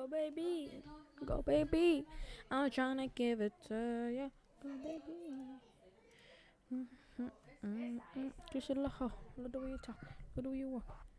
Go baby, go baby. I'm trying to give it to you. Go baby. Mm-hmm. The way you talk, way you walk.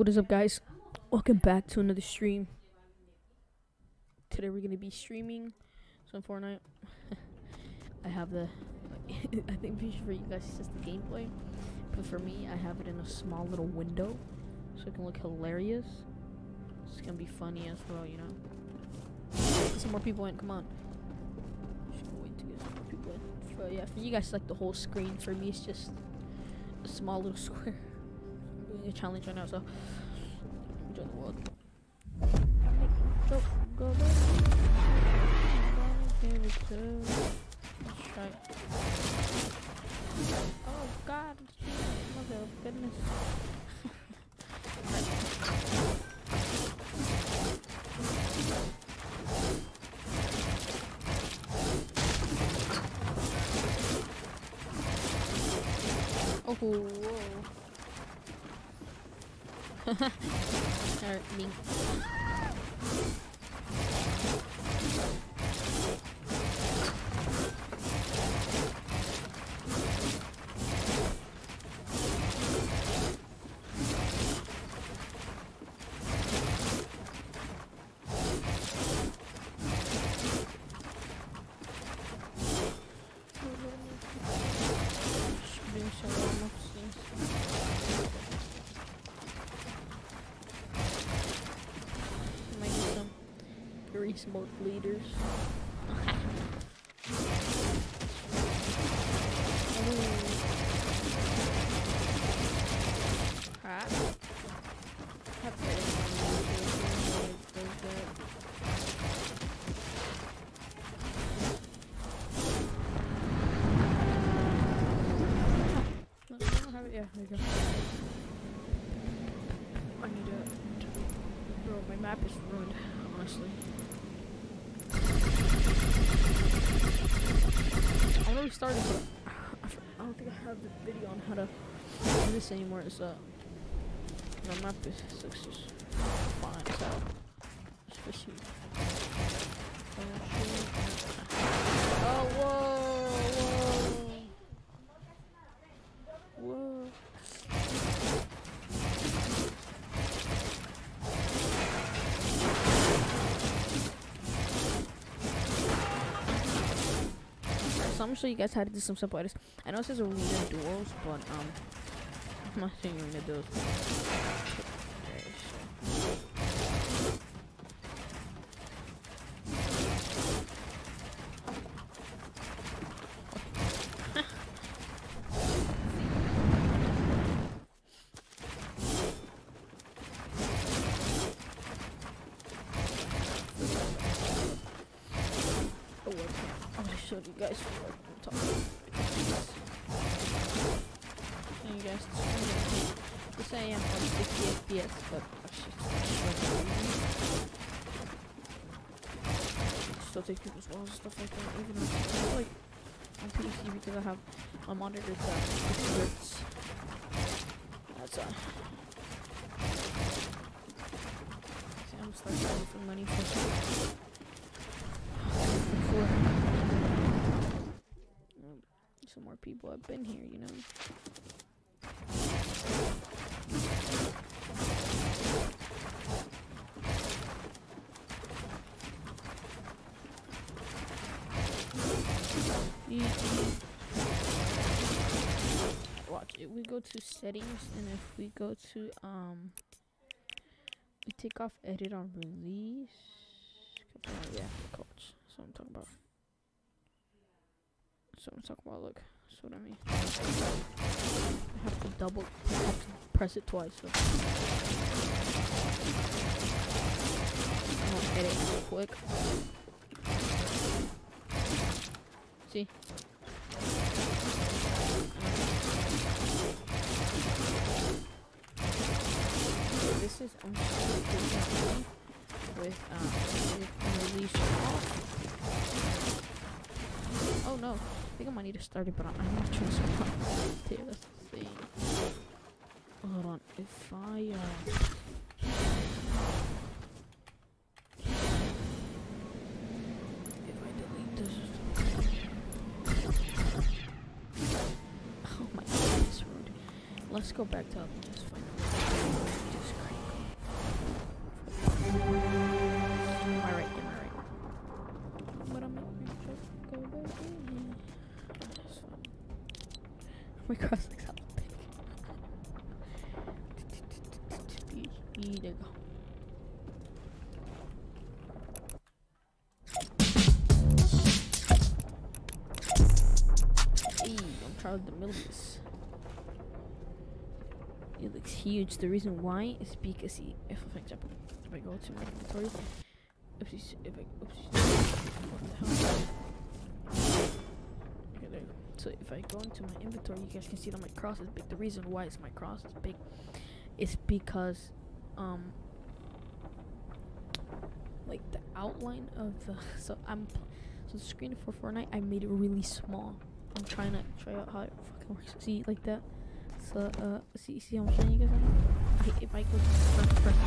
What is up, guys? Welcome back to another stream. Today we're gonna be streaming some Fortnite. I have the. I think for you guys it's just the gameplay, but for me, I have it in a small little window, so it can look hilarious. It's gonna be funny as well, you know. Some more people in. Come on. Wait to get some more people in. For, yeah, for you guys, like the whole screen. For me, it's just a small little square doing a challenge right now, so enjoy the world. Go, go, go. Let's try. Oh God! Mother of oh, goodness. oh, whoa. Or me. I don't have it. Yeah, there you go. I need to. Bro, my map is ruined, honestly. I already started, but I don't think I have the video on how to do this anymore. It's uh, my map is looks just fine. So, especially. Gonna show you guys how to do some simple edits. I know says we're gonna do duos, but um, I'm not saying we're gonna do it. Okay, so- Oh, webcam. I'm gonna show you guys what I'm talking about. And you guys to say I'm on 60 FPS, but still take people's walls and stuff like that, even on it's like on PC because I have my monitor at 60 hertz. That's uh. I'm start for money for some more people have been here, you know. To settings, and if we go to um, we take off edit on release. Yeah, coach. What I'm talking about. What I'm talking about. Look, that's what I mean. I have to double, have to press it twice. So. I'm gonna edit real quick. See? With um. Oh no, I think I might need to start it, but I'm not sure. Here, let's see. Hold on, if I uh. If I delete this. Oh my god, it's rude. Let's go back to It looks huge. The reason why is because if for example, if I go to my inventory, if I? Okay, there you go. So if I go into my inventory, you guys can see that my cross is big. The reason why is my cross is big is because, um, like the outline of the so I'm so the screen for Fortnite I made it really small. I'm trying to try out how it fucking works. See like that. So uh, see see how I'm showing you guys. Okay, if I go to front,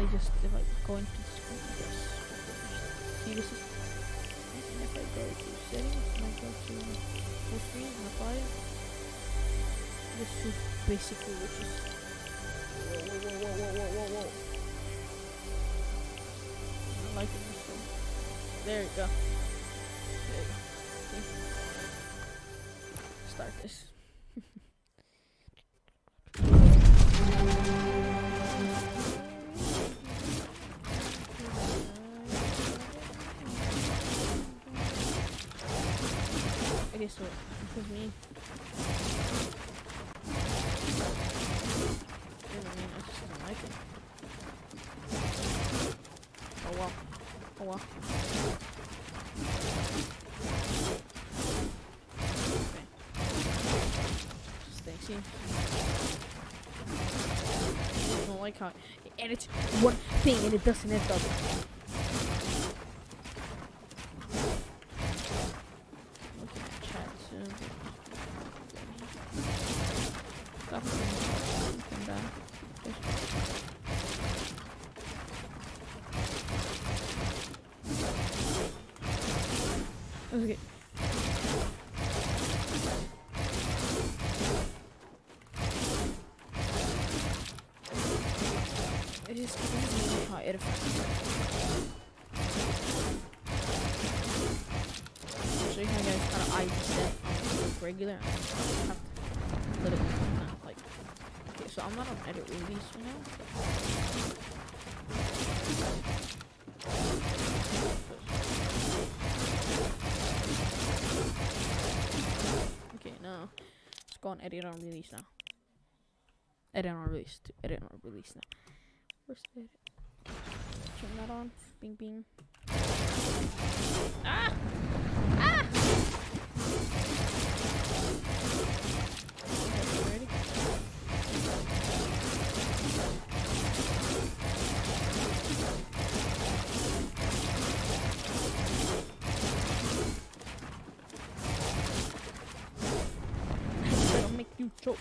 like just if I go into the screen, yes. See this is. And if I go to settings, and I go to full screen and apply it, this is basically what is. Whoa whoa whoa whoa whoa whoa whoa whoa. I'm liking this one. There you go. There you go. See? Start this. Oh. Oh. I don't like how it edits one thing and it doesn't edit the other. How to regular, I have to let it like. Okay, so I'm not on edit release now. Okay, now let's go on edit on release now. Edit on release. To edit on release now. Where's the edit? Turn that on. Bing bing. Ah! Make.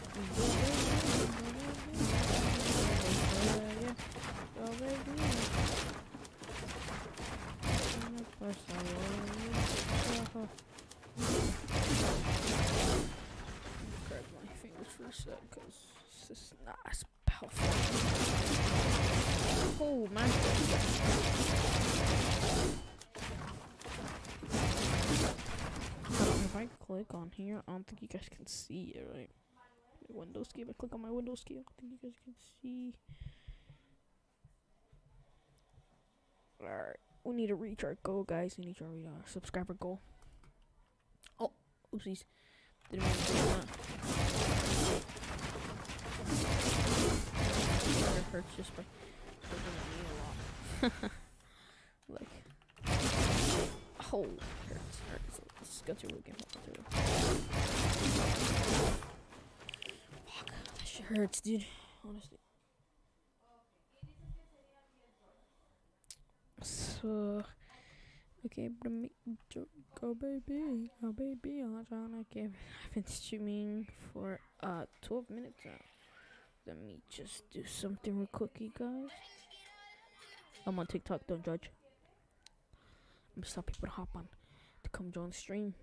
Grab my fingers for a sec, cause not as powerful. Oh man. If I click on here, I don't think you guys can see it, right? Windows key. If I click on my Windows key, I think you guys can see. Alright, we need to reach our goal, guys. We need to reach uh, our subscriber goal. Oh, oopsies. Didn't mean to do that. Oh, it hurts just by looking at me a lot. like, oh, hurts, hurts. Let's go to that shit hurts, dude. Honestly. So, okay, go baby, go baby, I'm trying to give. I've been streaming for uh 12 minutes now. Let me just do something real quick, you guys. I'm on TikTok, don't judge. I'm gonna stop people to hop on to come join the stream.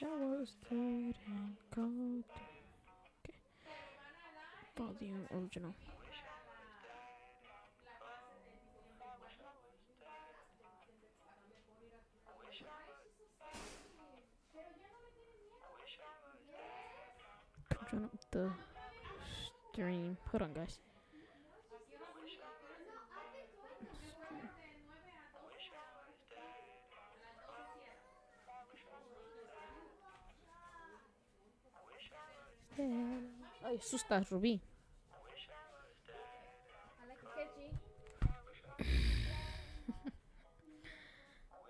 Showers dead and cold. Okay. Volume original. Up the stream. Hold on, guys. Ay, asusta, Rubí.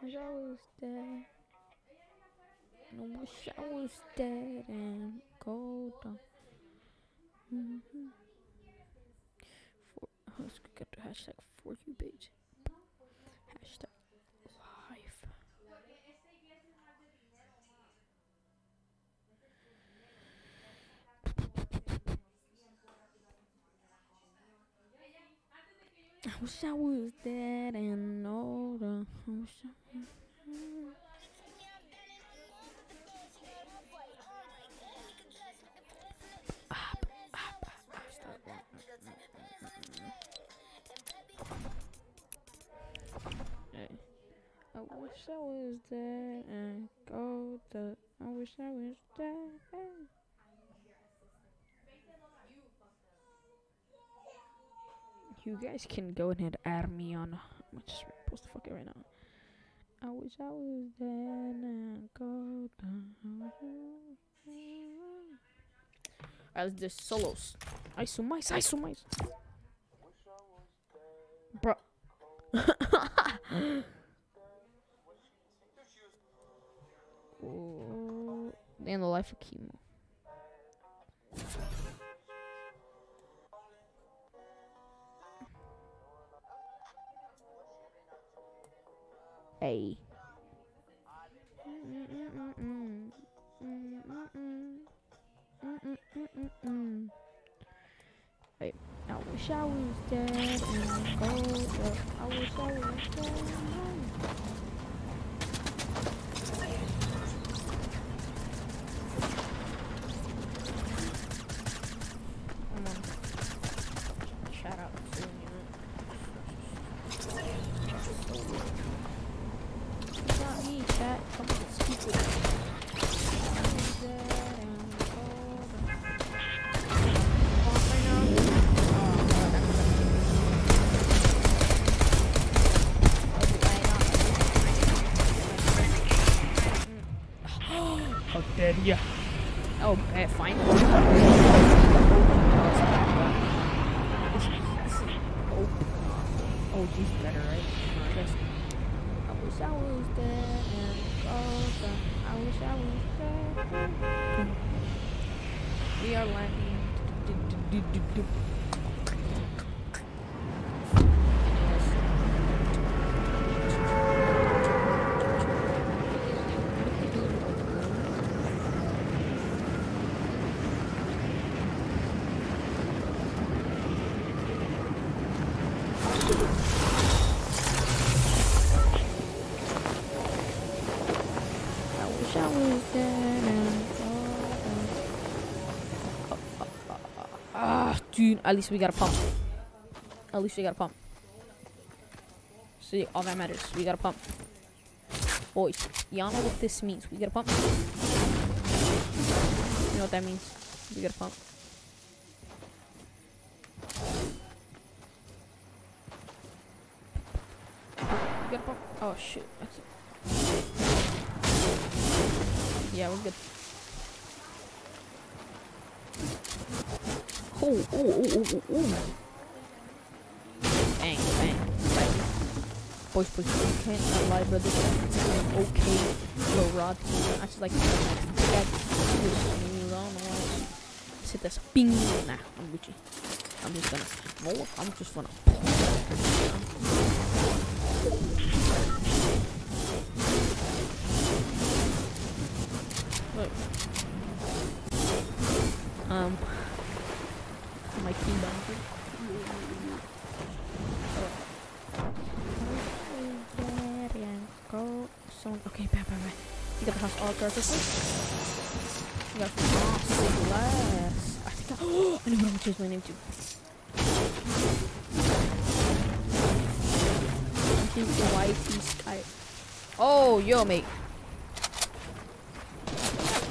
Wish I was dead. No, wish I was dead and cold. Mm-hmm. For, let's get the hashtag for you page. Hashtag live. I wish I was dead and older. I wish I was. Hey. I wish I was dead and older. I wish I was dead. You guys can go ahead and add me on. I'm just post the fuck it right now. I wish I was dead and go down. Alright, let's solos. Isomice, isomice. Bro. oh, and the life of chemo. Hey. Wait, I wish I was dead and. I wish I was dead. Dude. At least we got a pump. At least we got a pump. See, all that matters. We got a pump. Boys, y'all know what this means. We got a pump. You know what that means. We got a pump. We got a pump. Oh. That's. Yeah, we're good. Oh, oh, oh, oh, oh, oh. Bang, bang, bang. Boys, boys, you can't lie, brother. It's going okay. Little rod. I just like to get this the wall. Sit this bing. Nah, I'm Gucci. I'm just gonna. No, I'm just gonna. Look. Um, my key boundary. Go. So okay, bye, bye, bye. You You got some glass. I think I, oh, I know what I'm gonna change my name to. I think the. Oh, yo, mate.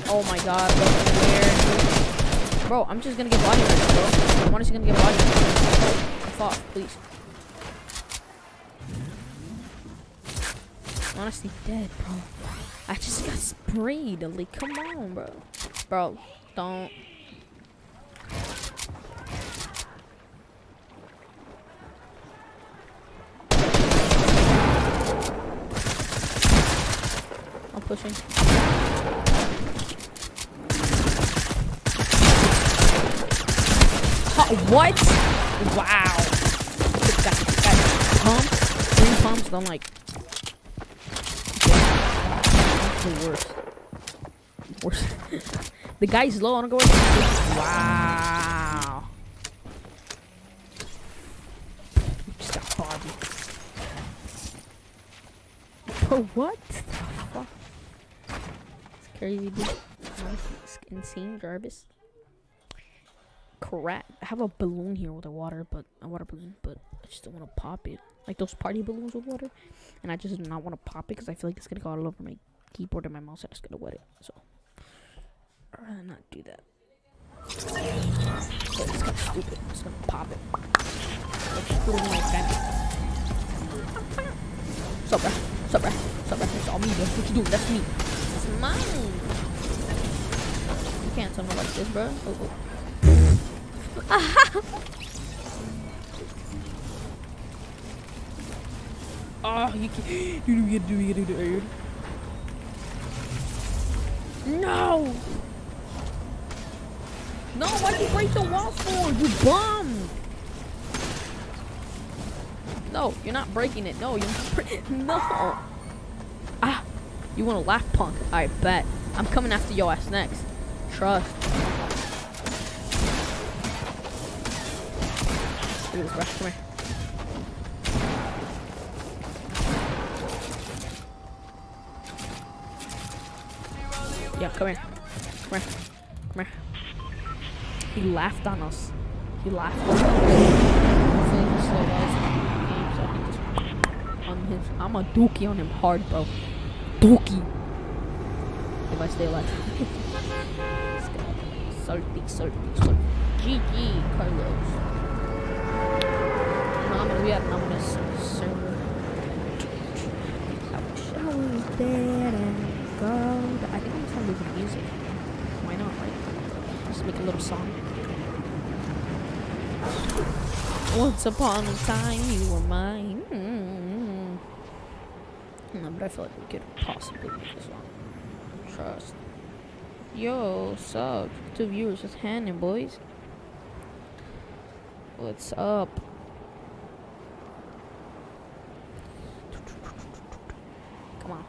Oh my god, bro. Where? Bro, I'm just gonna get body bro. I'm honestly gonna get body armor. Fuck, please. Honestly dead, bro. Sprayed. Like, come on, bro. Bro, don't. I'm pushing. Ha- what? Wow. This guy, this guy. Pump, three pumps, then like. That's the worst. The guy's low on go. Wow. Just got body. What the fuck? It's crazy, dude. It's insane, Jarvis crap. I have a balloon here with a water, but a water balloon, but I just don't want to pop it. Like those party balloons with water, and I just do not want to pop it because I feel like it's gonna go all over my keyboard and my mouse, and it's gonna wet it. So I'd rather not do that. But it's kind of stupid. I'm just gonna pop it. Like screw my fan. Sup, bruh? Sup, bruh? Sup, bruh? It's all me, bro. What you doing? That's me. It's mine. You can't me like this, bro. Oh, oh. oh, you can You do you do you do dude. No! No, why'd you break the wall for? You bum! No, you're not breaking it. No, you're No! Ah! You wanna laugh, punk? I bet. I'm coming after your ass next. Trust. Look at this, bro. Come here. Yeah, come here. Come here. Come here. He laughed on us. He laughed on us. I'm a dookie on him hard, bro. Dookie. If I stay alive. salty, salty, salty. GG, Carlos. Anonymous, we anonymous server. And gone. I think I'm just gonna leave the music. Why not, right? Just make a little song. Once upon a time, you were mine. Mm-hmm. No, but I feel like we could possibly make a song. Trust. Yo, sup? Two viewers just handing, boys. What's up? Come on.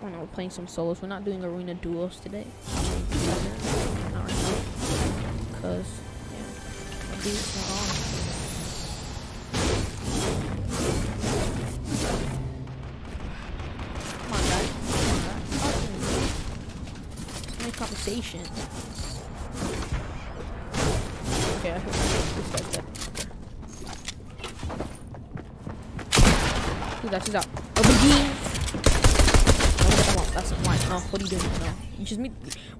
We're playing some solos. We're not doing arena duos today. Not right now. Cause yeah, not. Guy's dead. Who's that? Who's that? OBG! Oh, no, get them off. That's why. No, what are you doing? No. You just me.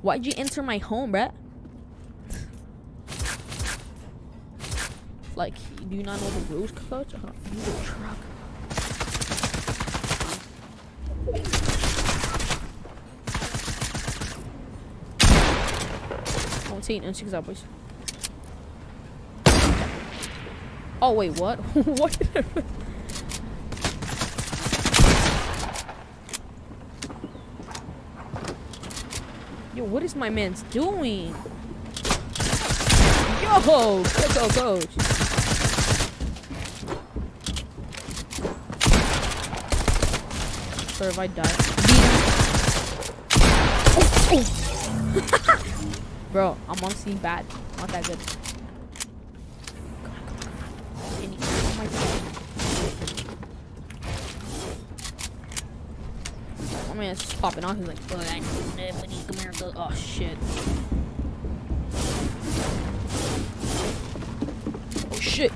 Why'd you enter my home, bruh? Like, do you not know the rules, coach? Uh-huh, On. Use a truck. Oh, it's 8 and 6 out, boys. Oh, wait, what? what Yo, what is my man's doing? Yo, go, go, coach. Sorry if I die. Oh, oh. Bro, I'm honestly bad. Not that good. Oh my god. My popping off. He's like, oh, I need money. Come here. Oh, shit. Oh, shit.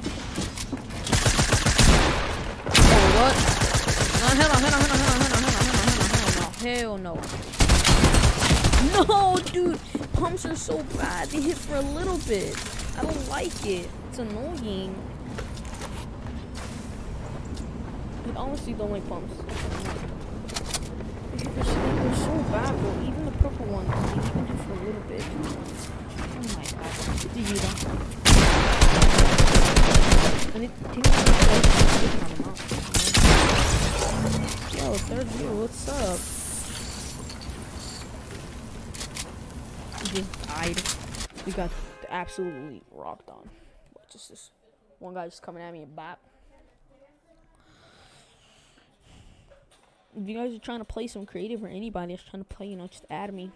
Oh, what? No, hell no, hell no, hell no, hell no, hell no, hell no, hell no, hell no, hell no. No, dude. Pumps are so bad. They hit for a little bit. I don't like it. It's annoying. I honestly don't like pumps. They're so, they're so bad, bro. Even the purple ones, they even hit for a little bit. Oh my god. Did you though? And it didn't Yo, third view, what's up? We just died. We got absolutely rocked on. Just this one guy just coming at me and bap. If you guys are trying to play some creative or anybody is trying to play, you know, just add me.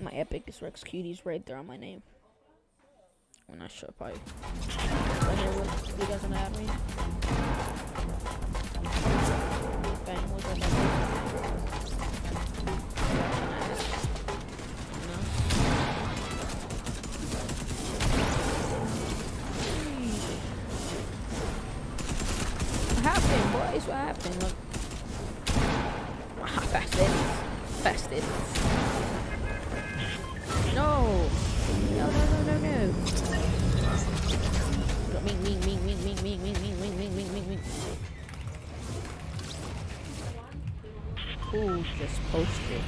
My epic is Rex Cuties right there on my name. I'm not sure probably. Right here, what, you guys wanna add me? Bang, What happened? Look. Ah, fast edits. No! No, no, no, no, no. Ming, ming, ming, ming, ming, ming, ming, ming, ming, ming, ming, ming, ming. Who just posted?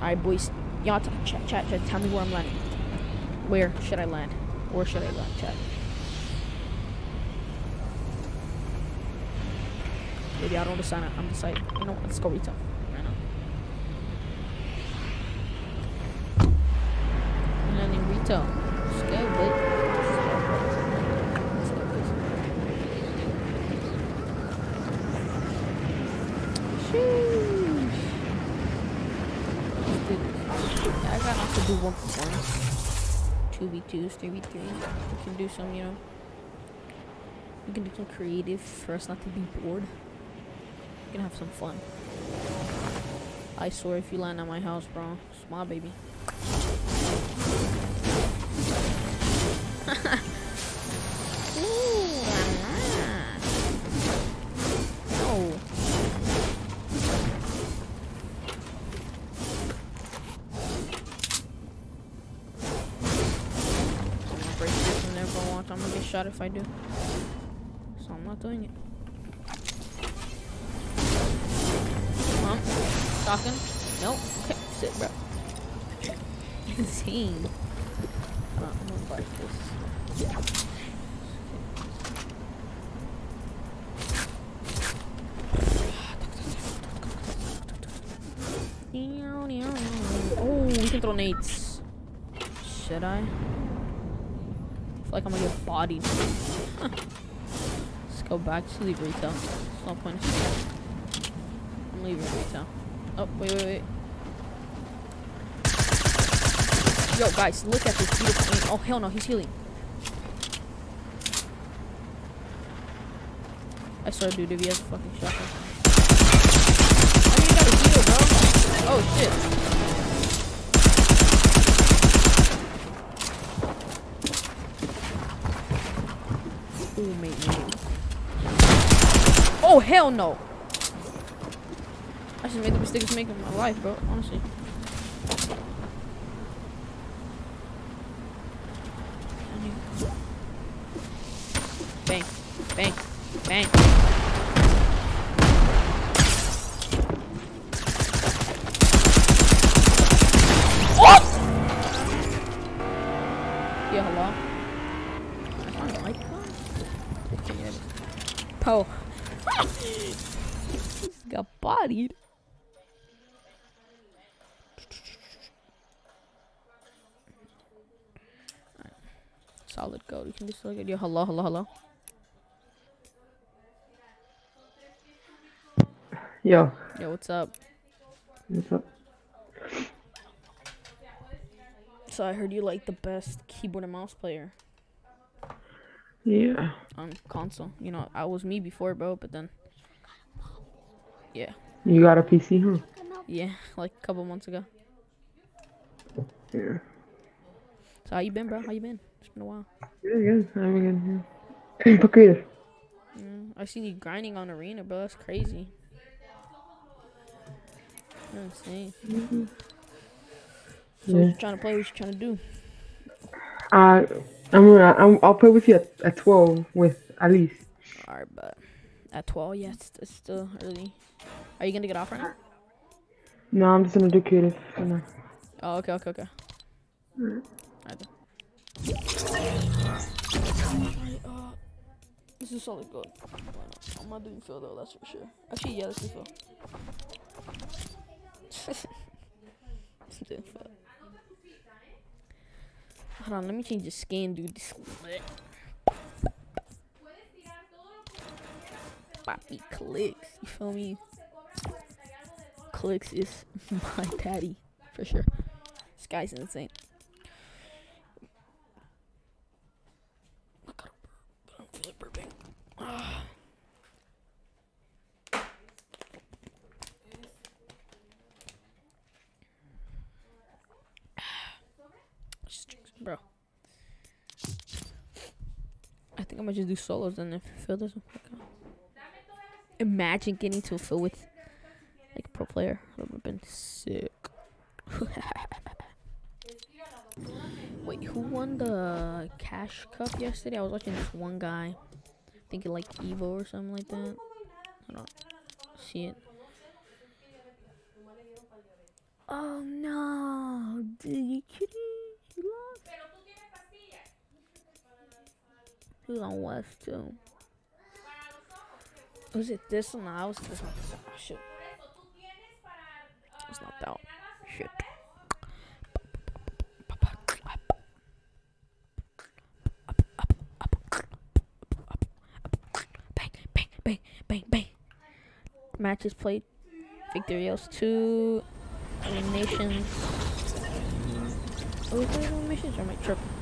Alright, boys. Y'all chat, chat, chat. Tell me where I'm landing. Where should I land? Or should I back check? Maybe I don't understand it. I'm just like, you know what, let's go retail. And then in retail. 2s, 3v3. We can do some, you know, we can do some creative for us not to be bored. We can have some fun. I swear if you land on my house, bro, it's my baby. Shot if I do. So I'm not doing it. On. Talking? Nope. Okay, sit, bro. Insane. Uh, I'm gonna bite this. Oh, we can throw nades. Should I? Like I'm gonna get bodied. Let's go back to leave retail. There's no point in I'm leaving retail. Oh, wait, wait, wait. Yo, guys, look at this beautiful. Oh, hell no, he's healing. I saw a dude if he has a fucking shotgun. Heal, bro? Oh, shit. Oh, mate, mate. Oh, hell no. I just made the mistake of making my life, bro. Honestly. Bang, bang, bang. Gold. You can do good. Yo, hello, hello, hello. Yo, Yo, what's up? what's up? So I heard you like the best keyboard and mouse player Yeah. on console. You know, I was me before, bro, but then, yeah, You got a PC, huh? yeah, like a couple months ago. Yeah. So how you been, bro? How you been? It's been a while. Good, good. I'm good. Yeah. Creative. Yeah, I seen you grinding on arena, bro. That's crazy. You're insane. Mm-hmm. So what you trying to play? What you trying to do? Uh, I'm, gonna- I'm, I'll play with you at, at 12 with Alice. All right, but at 12, yeah, it's, it's still early. Are you gonna get off right now? No, I'm just gonna do creative for now. Oh, okay, okay, okay. This is solid gold. I'm not doing Phil though, that's for sure. Actually, yeah, this is Phil. I'm doing. Hold on, let me change the skin, dude. This Poppy Clix, you feel me? Clix is my daddy, for sure. This guy's insane. I gotta burp, but I don't feel like burping. Ah. Just drink some- Bro. I just do solos then Phil doesn't work out. Imagine getting to Phil with like pro player. That would have been sick. Wait, who won the cash cup yesterday? I was watching this one guy. Think it like Evo or something like that. I don't see it. Oh no! Dude, you kidding? He lost. Was on West too. Was it this one? I was this one. Oh, ah, shit. It's not that. Shit. Bang, bang, bang, bang, bang. Matches played. Victorious 2. Eliminations. Oh, eliminations or am I?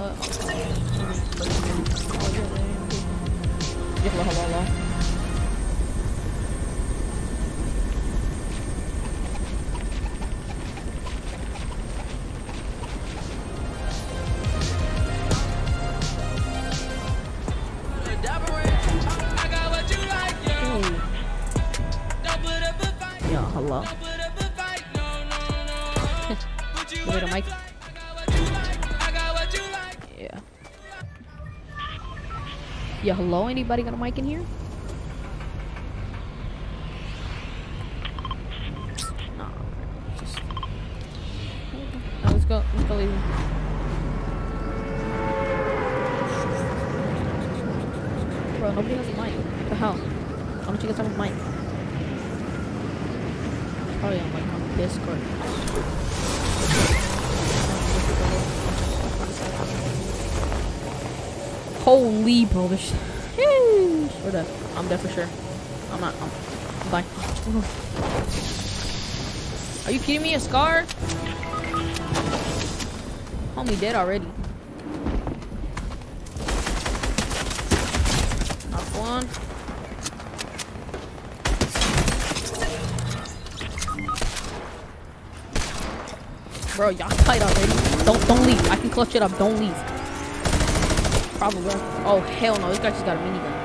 Uh, oh, yeah, yeah, yeah. Yeah, hello, hello, hello? Anybody got a mic in here? Nah, just. No, let's go. Let's go, lady. Bro, nobody has a mic. What the hell? Why don't you guys have a mic? Probably on like on Discord. Holy bro, this. We're dead. For sure. I'm not. I'm, I'm fine. Are you kidding me? A scar? Homie dead already. Knock one. Bro, y'all tight already. Don't don't leave. I can clutch it up. Don't leave. Probably. Oh hell no, this guy just got a minigun.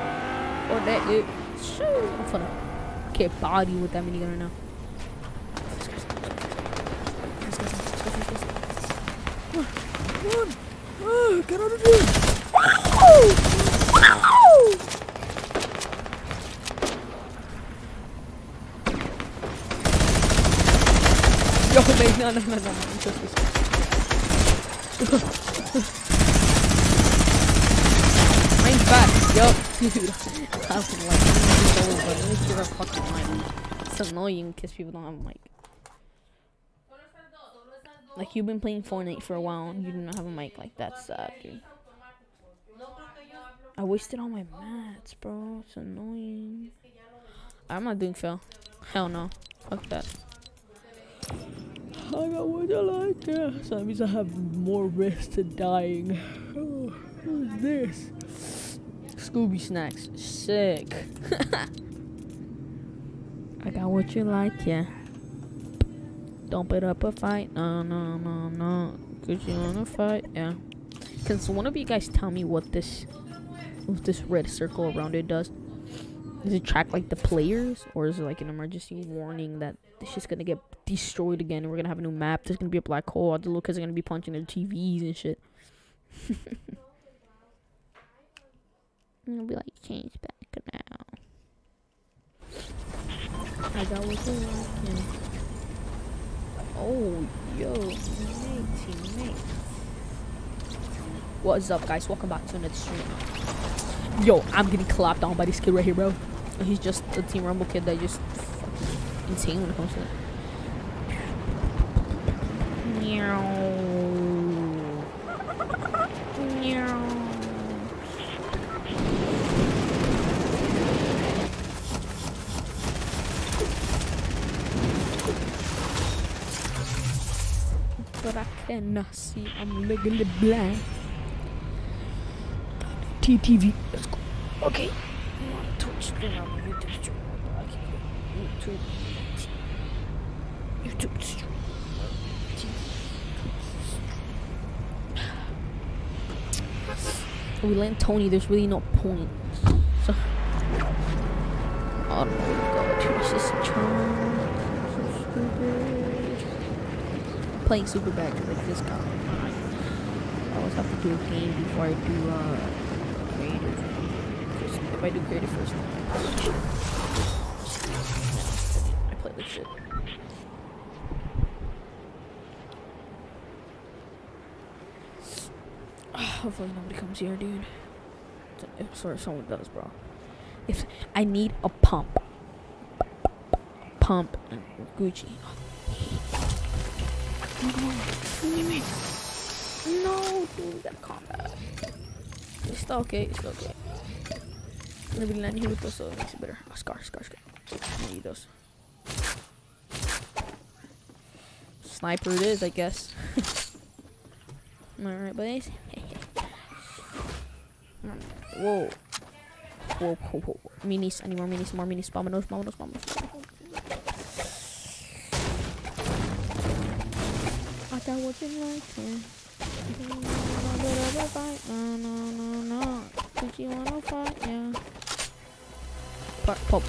Or that dude. Shoo. I'm finna get body with that minigun right now. Get out of here! Yo, mate, no, no, no, no, no. Just this. Mine's Yo, dude. I was like, so, let me hear a fucking mic. It's annoying because people don't have a mic. Like, you've been playing Fortnite for a while and you do not have a mic. Like, that's sad, dude. I wasted all my mats, bro. It's annoying. I'm not doing fail. Hell no. Fuck that. I got I like. Yeah. So that means I have more risk to dying. Oh, what is this? Scooby snacks. Sick. I got what you like, yeah. Don't put up a fight. No, no, no, no. Cause you wanna fight, yeah. Can one of you guys tell me what this, what this red circle around it does? Does it track like the players, or is it like an emergency warning that it's just gonna get destroyed again and we're gonna have a new map? There's gonna be a black hole. All the little kids are gonna be punching their TVs and shit. It'll be like change back now. I got what you. Oh, yo, teammate, teammate. What is up, guys? Welcome back to another stream. Yo, I'm getting clapped on by this kid right here, bro. He's just a Team Rumble kid that just fucking insane when it comes to it. Meow. Meow. But I cannot see. I'm legally blind. TTV. Let's go. Okay. I'm on Twitch stream. I'm on YouTube stream. Okay. YouTube. YouTube stream. We land Tony. There's really no point. So. Oh no, go Playing super bad like this guy. I always have to do a game before I do uh creative. 'Cause if I do creative first, I play this shit. Hopefully nobody comes here, dude. If, sorry, someone does, bro. If I need a pump, pump and Gucci. No, dude, calm down. It's still okay, it's still okay. Nobody landing here with so it makes it better. Oh, scar, scar, scar. Need those. Sniper it is, I guess. Alright, boys. Whoa. Whoa, whoa, whoa. Minis, I need more minis, more minis. Vámonos, vámonos, vámonos. I got what you like, yeah. No, no, no, no. Did you wanna fight? Yeah. Pop, pop.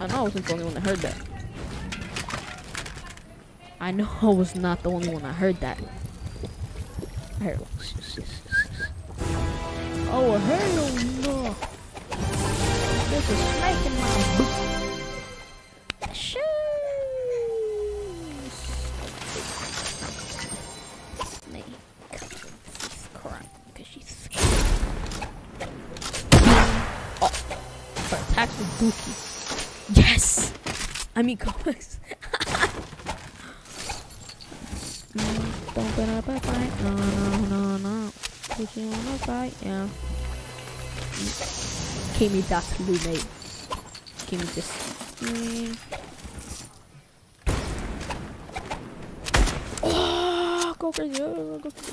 I know I wasn't the only one that heard that. I know I was not the only one that heard that. hair. Oh hell no! There's a snake in my boot. Fight, yeah. Kimi, that's Lou, mate. Kimi just. Mm. Oh, go crazy. Oh, go crazy.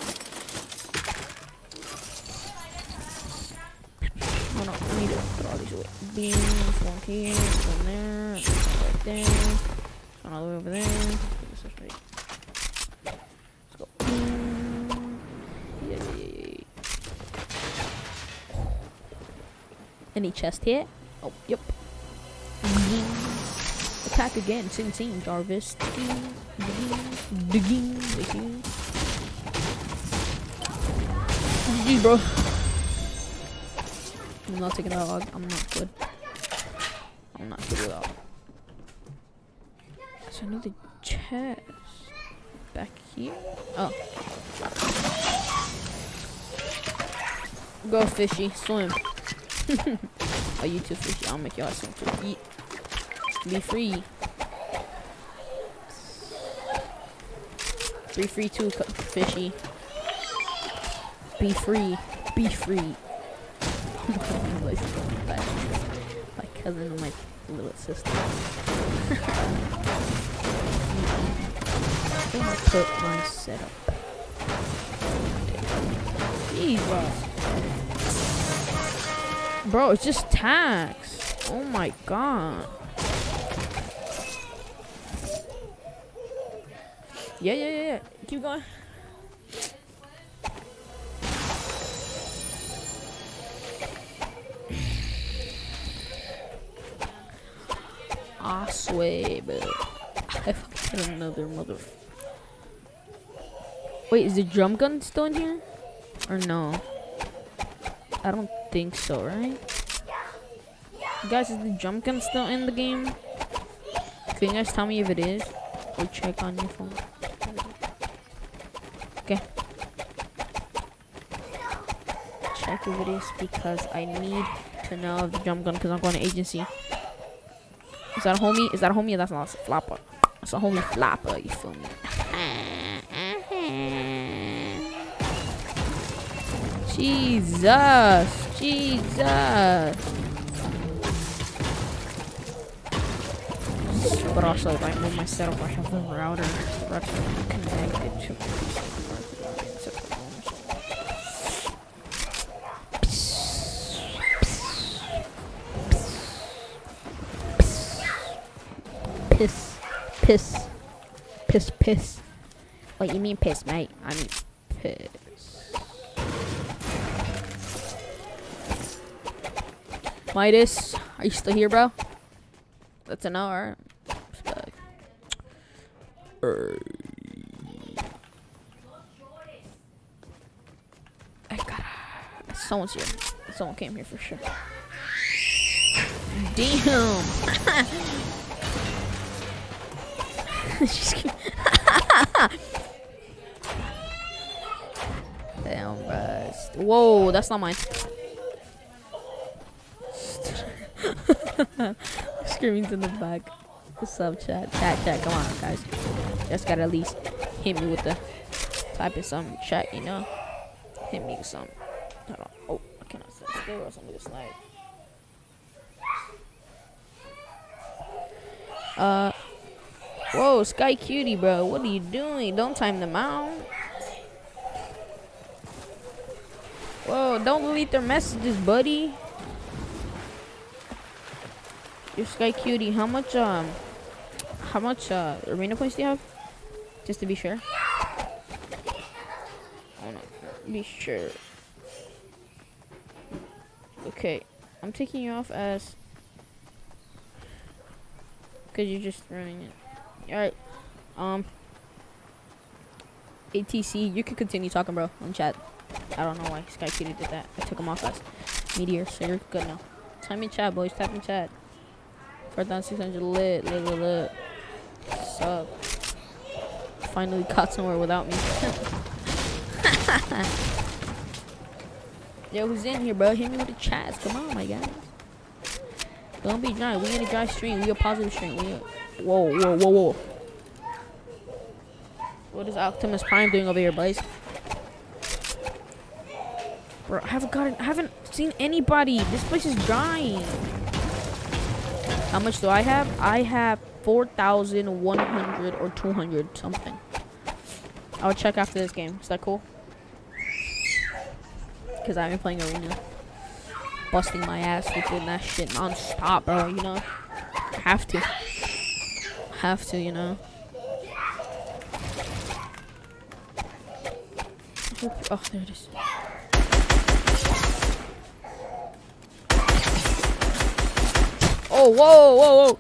Oh no, I need to throw all these away. Beams, one here, one there, one right there, one all the way over there. This is right. Let's go. Mm. Yay. Any chest here? Oh, yep. Attack again, sing sing, Jarvis. GG, bro. I'm not taking that log. I'm not good. I'm not good with that. There's another chest. Back here? Oh. Go fishy, swim. Oh, you too fishy. I'll make swim too. Eat. Be free. Be free too, fishy. Be free. Be free. my cousin and my little sister. I'm gonna put my setup. Jeez, bro. It's just tax. Oh my god. Yeah, yeah, yeah, yeah. Keep going. I swear, but I fucking another mother. Wait, is the drum gun still in here? Or no? I don't think so, right? Guys, is the drum gun still in the game? Can you guys tell me if it is? Or check on your phone. Okay. Check if it is because I need to know the drum gun because I'm going to agency. Is that a homie? Is that a homie? That's not a flopper. That's a homie flopper, you feel me? Jesus! Jesus! But also, if I move my setup, I have the router connected to Piss. Piss. Piss, piss. What you mean piss, mate? I mean piss. Midas, are you still here, bro? That's an hour. Respect. Er. I gotta. Someone's here. Someone came here for sure. Damn. Damn, bro. Whoa, that's not mine. Screaming in the back. What's up, chat? Chat, chat, come on, guys. Just gotta at least hit me with the type of some chat, you know? Hit me with some. Hold on. Oh, I cannot stand still or something to slide. Uh, whoa, Sky Cutie, bro. What are you doing? Don't time them out. Whoa, don't delete their messages, buddy. Your Sky Cutie, how much, um, how much, uh, arena points do you have? Just to be sure. I wanna be sure. Okay, I'm taking you off as because you're just running it. Alright. Um. ATC, you can continue talking, bro, in chat. I don't know why Sky Cutie did that. I took him off as Meteor, so you're good now. Type in chat, boys. Type in chat. 4,600 lit, lit, lit, lit. Sup. Finally caught somewhere without me. Yo, who's in here, bro? Hit me with the chats. Come on, my guys. Don't be dry. We in a dry stream. We a positive stream. We a... Whoa, whoa, whoa, whoa. What is Optimus Prime doing over here, boys? Bro, I haven't gotten, I haven't seen anybody. This place is dying. How much do I have? I have 4,100 or 200 something. I'll check after this game. Is that cool? Because I've been playing Arena. Busting my ass within that shit non-stop, bro, you know? Have to. Have to, you know? Oh, there it is. Oh, whoa, whoa, whoa.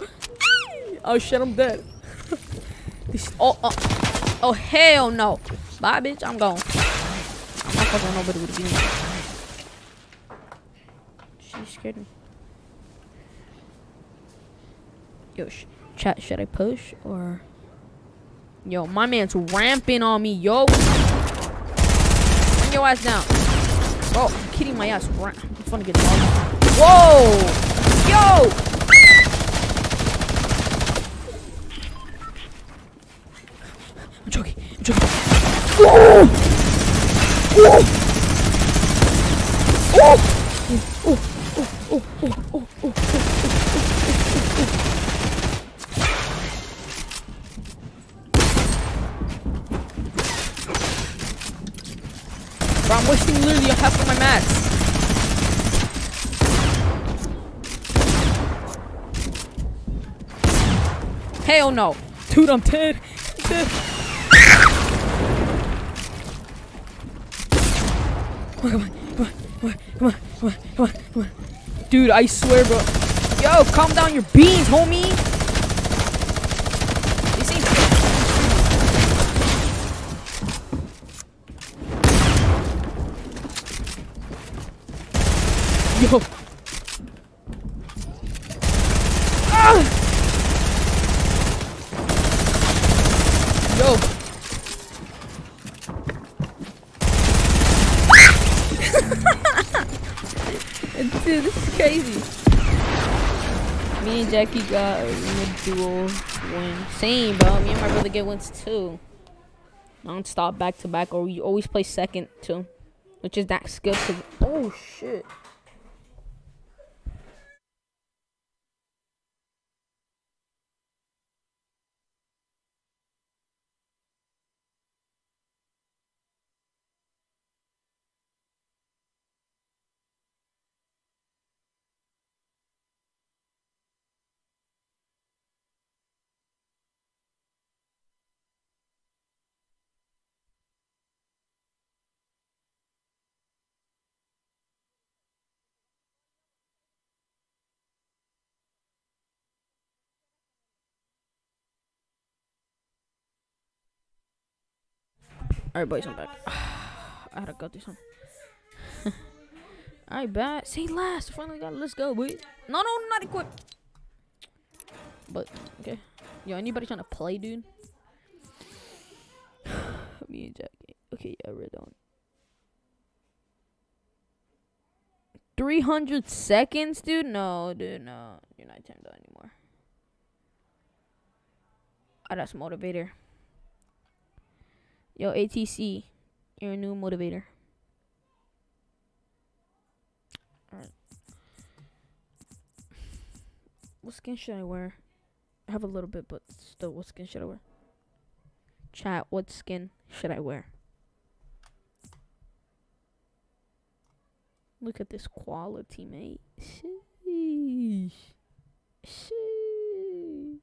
Oh, shit, I'm dead. this, oh, oh, oh, hell no. Bye, bitch, I'm gone. I'm not fucking nobody with a. She scared me. Yo, sh chat, should I push or... Yo, my man's ramping on me, yo. Bring your ass down. Bro, I'm kidding my ass. I'm gonna get dog. Whoa! Yo! Bro, I'm wasting literally half of my mats. Hell no. Dude, I'm dead. I'm dead. Come on, come on, come on, come on, come on, come on, come on. Dude, I swear, bro. Yo, calm down your beans, homie. This ain't Yo. Ah! Yo. Dude, this is crazy. Me and Jackie got a dual win. Same, bro. Me and my brother get wins too. Non-stop, back to back, or we always play second too, which is that skill Cause oh shit. Alright, boys, I'm back. I had to go through something. Alright, bad. Say last. Finally got it. Let's go, boys. No, no, not equipped. But, okay. Yo, anybody trying to play, dude? Me and Jackie. Okay, yeah, we're done. 300 seconds, dude? No, dude, no. You're not timed out anymore. Oh, that's motivator. Yo, ATC, you're a new motivator. Alright. What skin should I wear? I have a little bit, but still, what skin should I wear? Chat, what skin should I wear? Look at this quality, mate. Sheesh. Sheesh.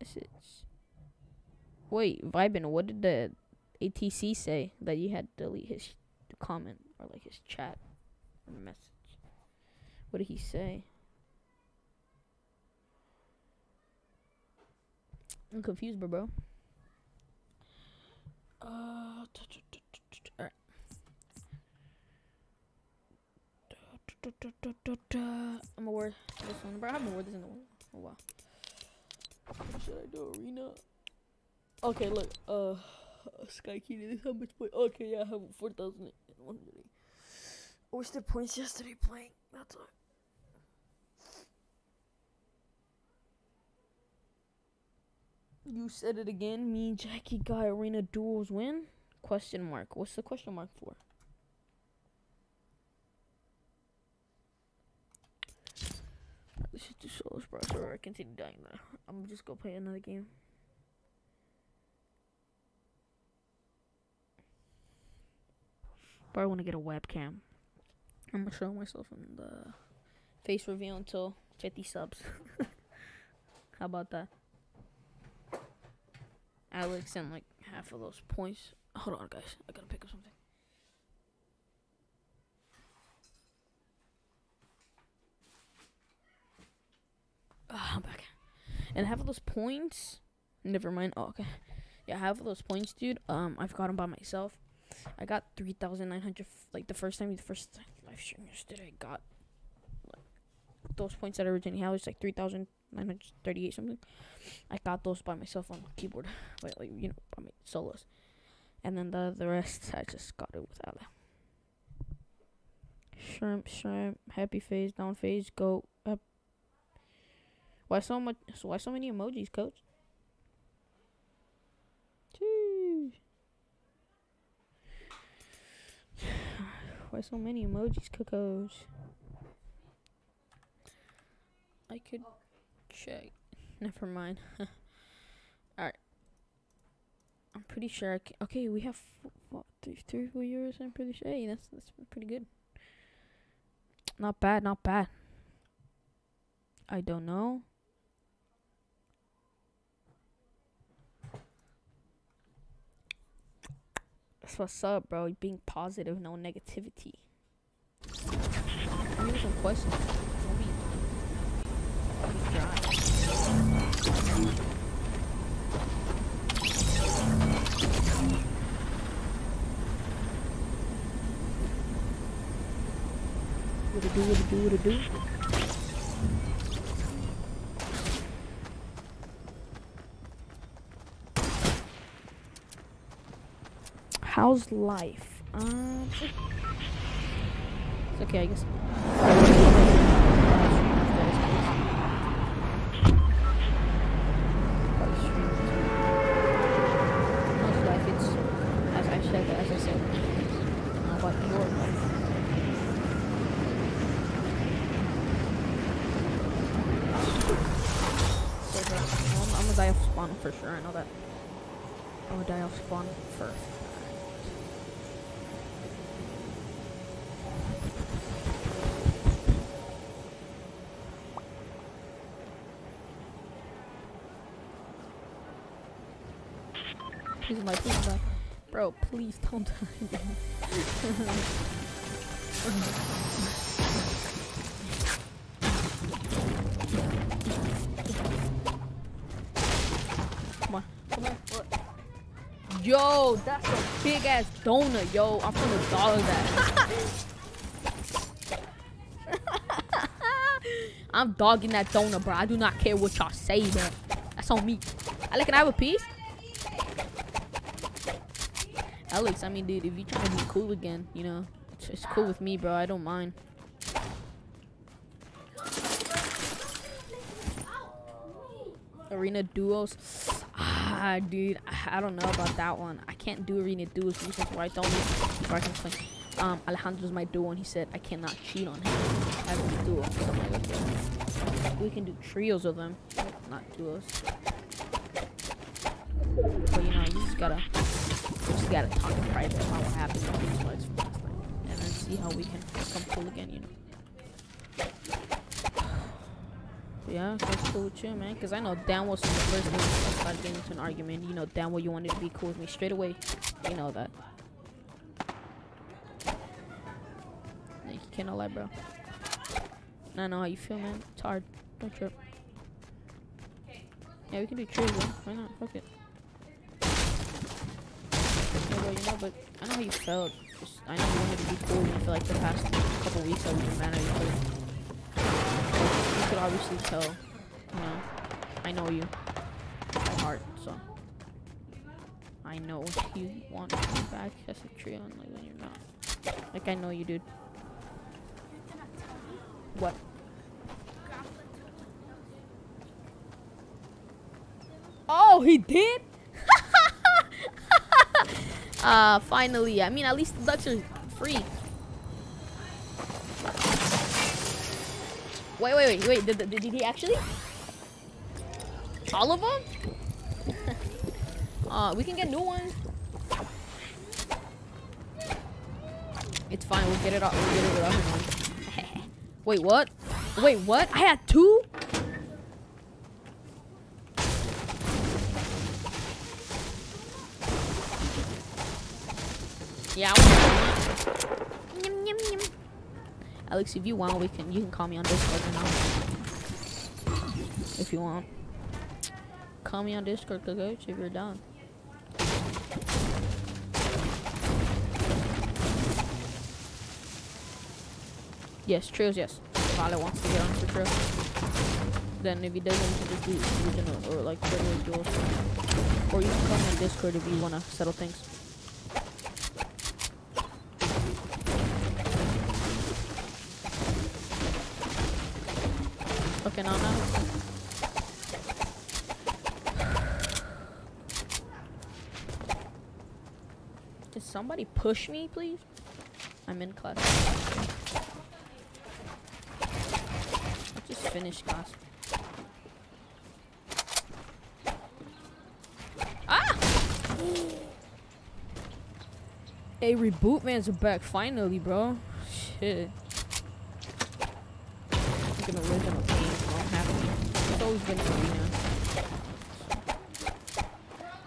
Message. Wait, Vibin, what did the ATC say that you had to delete his comment or like his chat or message? What did he say? I'm confused, bro. bro. Uh, alright. I'm gonna wear this one, bro. I haven't worn this in a while. What should I do? Arena? Okay, look. Uh, Sky Key, this how much point? Okay, yeah, I have 4,100. I wish the points yesterday playing. That's all. You said it again. Me and Jackie got arena duos win? Question mark. What's the question mark for? This is too slow, bro. So I continue dying now. I'm just gonna play another game. But I want to get a webcam. I'm gonna show myself in the face reveal until 50 subs. How about that? Alex and like half of those points. Hold on, guys. I gotta pick up something. Ah, I'm back. And half of those points. Never mind. Oh, okay. Yeah, half of those points, dude. Um, I've got them by myself. I got three thousand nine hundred. Like the first time, the first live stream yesterday, I got like those points that I originally had was like three thousand nine hundred thirty-eight something. I got those by myself on keyboard, but like you know, by my solos, and then the the rest I just got it with Ale. Shrimp, shrimp, happy face, down face, goat. Up. Why so much? Why so many emojis, coach? Why so many emojis, cocos? I could check. Never mind. Alright. I'm pretty sure I can. Okay, we have what, three, three, four years. I'm pretty sure. Hey, that's that's pretty good. Not bad, not bad. I don't know. That's what's up, bro. Being positive, no negativity. Some questions. What it do, what it do, what it do. How's life? Um, it's okay, I guess. Life? I'm, I'm gonna die off spawn for sure. I know that. I'm gonna die off spawn first. Please die. Bro, please don't die. Come on, come on. Yo, that's a big ass donut, yo. I'm finna dollar that. I'm dogging that donut, bro. I do not care what y'all say, bro. That's on me. Alex, can I have a piece? Alex, I mean, dude, if you trying to be cool again, you know, it's, cool with me, bro. I don't mind. Arena duos. Ah, dude, I, I don't know about that one. I can't do arena duos reasons why I don't I can play. Um, Alejandro's my duo, and he said I cannot cheat on him having a duo. We can do trios of them, not duos. But you know, you just gotta, you just gotta talk in private about what happened on from last night, and then see how we can come cool again. You know. Yeah, that's cool with you, man. Cause I know damn well since the first game I started getting into an argument. You know damn well you wanted to be cool with me straight away. You know that. Like, you cannot lie, bro. I know how you feel, man. It's hard. Don't trip. Yeah, we can do trade, bro. Why not? Fuck it. You know, but I know how you felt. Just, I know you wanted to be cool and for like the past couple weeks I was been mad at each other. You could obviously tell, you know, I know you heart, so. I know you want to come back as a and like when you're not. Like I know you, dude. What? Oh, he did? Uh, finally. I mean, at least the ducks are free. Wait, wait, wait, wait. Did, did, did he actually? All of them? uh, we can get new ones. It's fine. We'll get it off. We'll get it off. wait, what? Wait, what? I had two? Yeah, Yum, yum, yum. Alex, if you want, we can. You can call me on Discord or not. If you want, call me on Discord, coach, if you're down. Yes, trios, yes. Violet wants to get on for trio. Then if he doesn't, we can just do regional or like regular duos. Or you can call me on Discord if you want to settle things. Okay, now, now. Did somebody push me, please? I'm in class. I just finished class. Ah! Hey, reboot man's back finally, bro. Shit. I'm gonna original game, so I'm happy. It's always been me.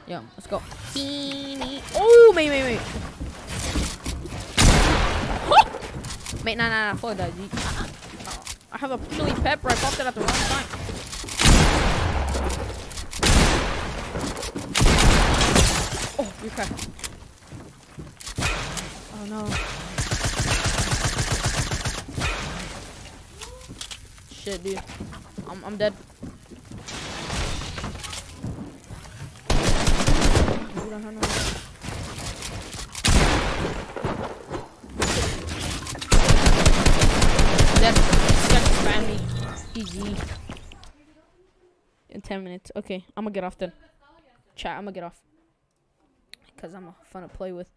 Yo, let's go. Oh, wait, wait, wait. Wait, nah, nah, nah, fuck that. G. Uh, I have a chili pepper. I popped it at the wrong time. Oh, you're cracked. Oh no. Shit, dude. I'm, I'm dead. Dude, 10 minutes. Okay, I'm gonna get off then. Chat, I'm gonna get off. Because I'm a fun to play with.